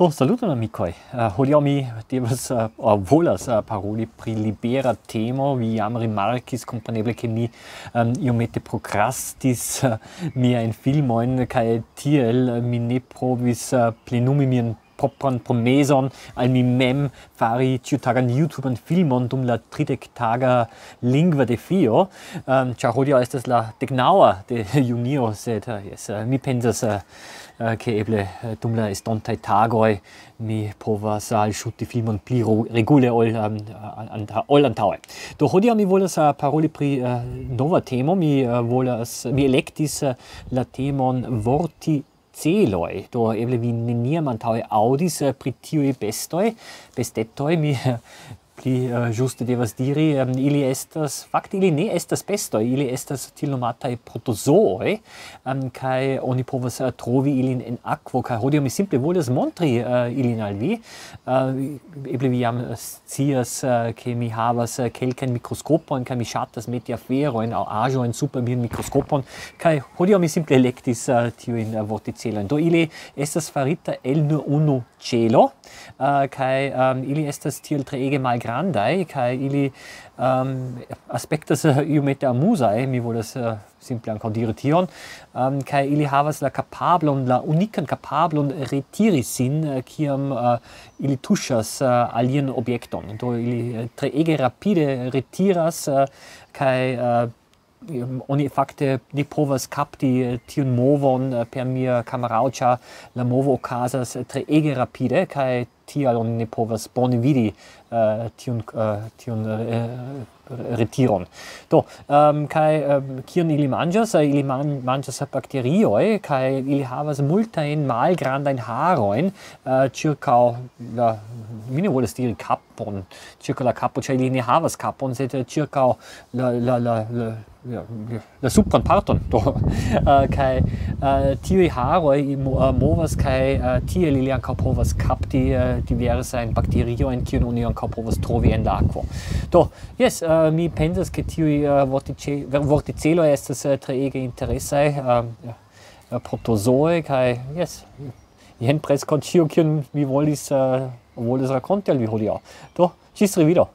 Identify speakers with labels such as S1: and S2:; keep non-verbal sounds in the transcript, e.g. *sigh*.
S1: Do saluton amicoi. Eh, uh, Hodio mi devas uh, volas uh, paroli pri libera temo. Vi jam rimarkis compreneble, che mi um, ehm, iomete procrastis uh, miajn filmoin, kaj tiel uh, mi ne provis uh, plenumi mien propran promeson al mi mem fari ciutagan YouTube-an filmon dum la tridec-taga de fio, ehm, um, char hodio estes la decnaua de *laughs* junio, sed eh, uh, yes, uh, eh, mi pensas eh, uh, che eble uh, dum la estontai tagoi mi povas al alŝuti filmon pli regule ol um, an, ol antaue. Do hodiaŭ mi volas uh, paroli pri uh, nova temo, mi uh, volas mi electis uh, la temon vorti celoi. Do eble vi neniam antaue audis uh, pri tiui bestoi, bestetoi, Mi pli eh, uh, juste devas diri um, ili estas fakte ili ne estas besto ili estas tilomataj protozooj ehm, um, kai oni povas uh, trovi ilin en aquo kai hodio mi simple volas montri uh, ilin al vi. Uh, eble vi jam scias uh, ke mi havas uh, kelken mikroskopon kai mi shatas meti aferojn aŭ aĵojn super mian mikroskopon kai hodio mi simple elektis uh, tiujn uh, vorticelojn. Do ili estas farita el nur unu celo uh, kai um, ehm, ili estas tiel treege mal grandai kai ili um, aspectas äh, uh, iomete amusai mi volas uh, simple ancondire tion um, kai ili havas la capablon la unikan capablon retiri sin uh, kiam uh, ili tuschas uh, alien objekton do ili uh, tre ege rapide retiras uh, kai uh, oni fakte ni povas kapti tiun movon per mia kamerao, la movo okazas tre ege rapide kai tial oni ne povas bone vidi uh, tiun, uh, tiun uh, retiron. Do, ehm, um, kai um, ehm, kion ili manĝas? Ili man, manjas bakterioi, kai ili havas multajn malgrandajn haroin, uh, circa, la mine volas diri kapon, circa la kapo, cioè ili ne havas kapon, sed circa la la la, la ja, la supran parton do *laughs* uh, kai uh, tiui haroi uh, movas kai uh, tiel ili ankaŭ povas kapti uh, diversa in bakterio en kiu oni ankaŭ povas trovi en la akvo. Do, yes, uh, eh, mi pensas ke tiuj uh, vortice, vorticelo estas uh, treege interesse uh, uh, protozoe kai yes. jen preskaŭ ĉio kiun mi volis uh, volis rakonti al vi hodiaŭ. Do, ĝis revido.